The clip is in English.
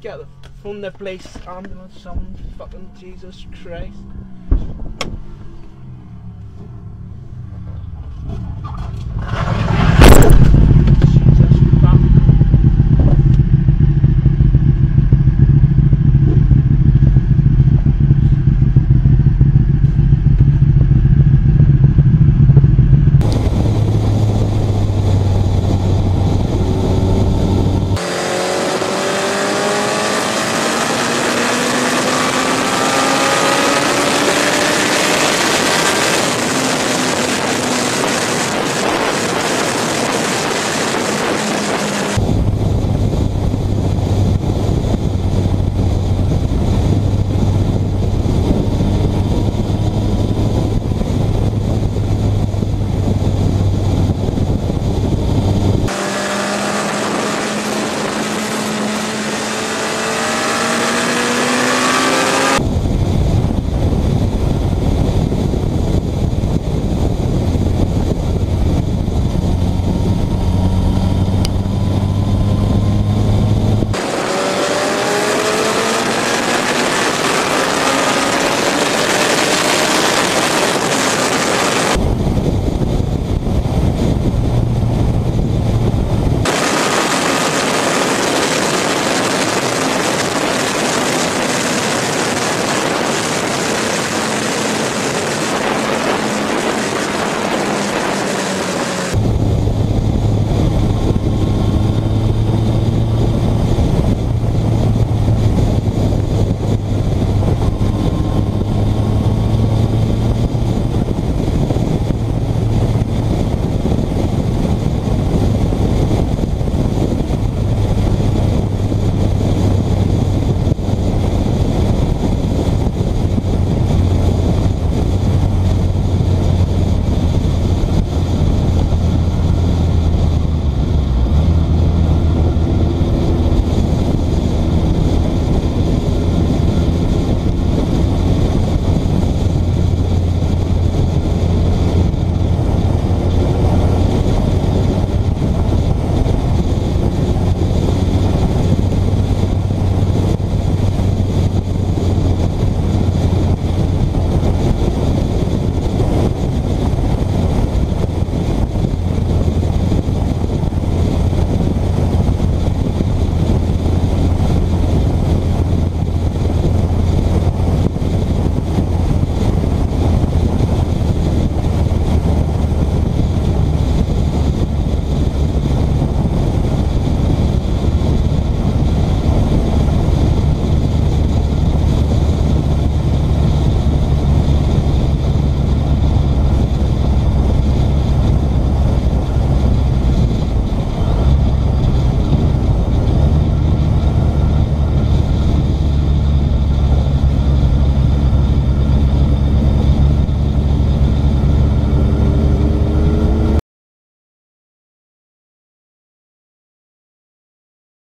get the, from the place ambulance, some fucking Jesus Christ.